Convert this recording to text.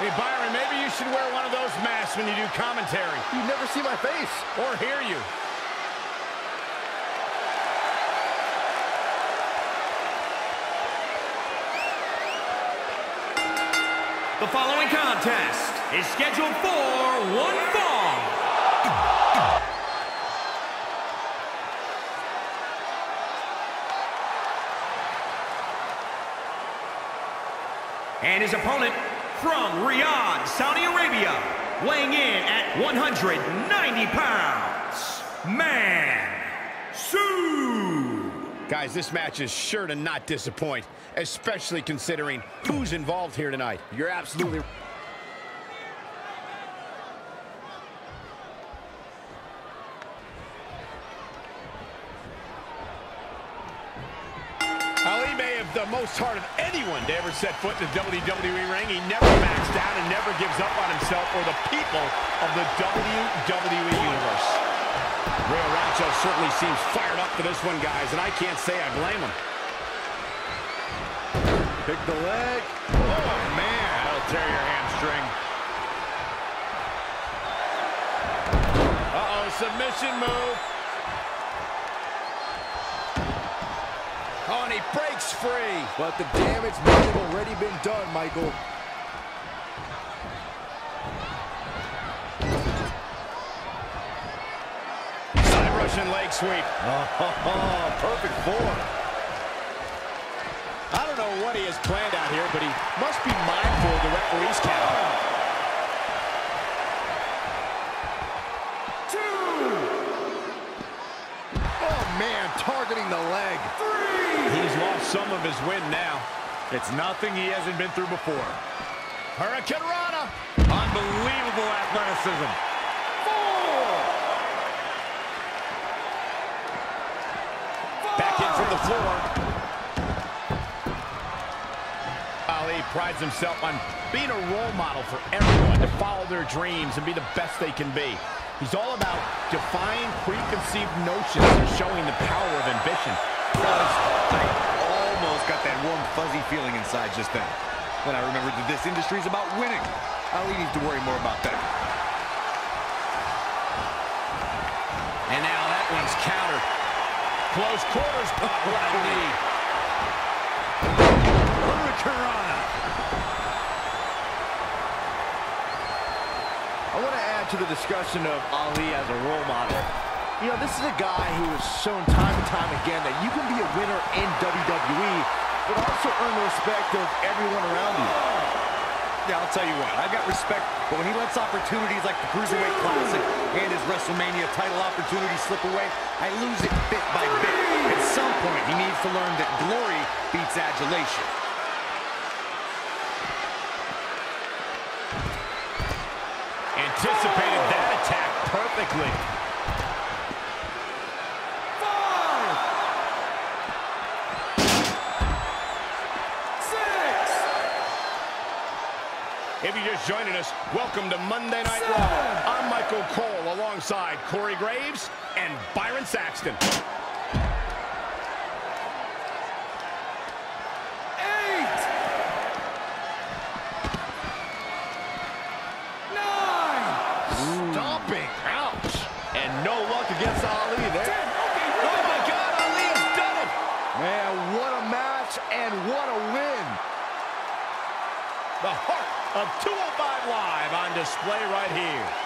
Hey, Byron, maybe you should wear one of those masks when you do commentary. You never see my face. Or hear you. The following contest is scheduled for one fall. And his opponent from Riyadh, Saudi Arabia, weighing in at 190 pounds, Man Sue. Guys, this match is sure to not disappoint, especially considering who's involved here tonight. You're absolutely Ali may have the most heart of anyone to ever set foot in the WWE ring. He never backs down and never gives up on himself or the people of the WWE Universe. Rio Rancho certainly seems fired up for this one, guys, and I can't say I blame him. pick the leg. Oh, man. That'll tear your hamstring. Uh-oh, submission move. Oh, and he breaks free. But the damage may have already been done, Michael. Side Russian leg sweep. Oh, perfect form. I don't know what he has planned out here, but he must be mindful of the referee's count. Oh, man, targeting the leg. Some of his win now. It's nothing he hasn't been through before. Hurricanrana. Unbelievable athleticism. Back in from the floor. Ali prides himself on being a role model for everyone to follow their dreams and be the best they can be. He's all about defying preconceived notions and showing the power of ambition. I almost got that warm, fuzzy feeling inside just then. When I remembered that this industry is about winning. Ali needs to worry more about that. And now that one's countered. Close quarters. Oh, what a knee. Hurricanrana. I want to add to the discussion of Ali as a role model. You know, this is a guy who has shown time and time again that you can be a winner in WWE, but also earn the respect of everyone around you. Yeah, I'll tell you what, I've got respect, but when he lets opportunities like the Cruiserweight Classic and his WrestleMania title opportunity slip away, I lose it bit by bit. At some point, he needs to learn that glory beats adulation. Anticipated that attack perfectly. If you're just joining us, welcome to Monday Night Raw. I'm Michael Cole alongside Corey Graves and Byron Saxton. Stomping. Ouch. And no luck against Ali there. Oh my God, Ali done it. Man, what a match and what a win. The heart of 205 Live on display right here.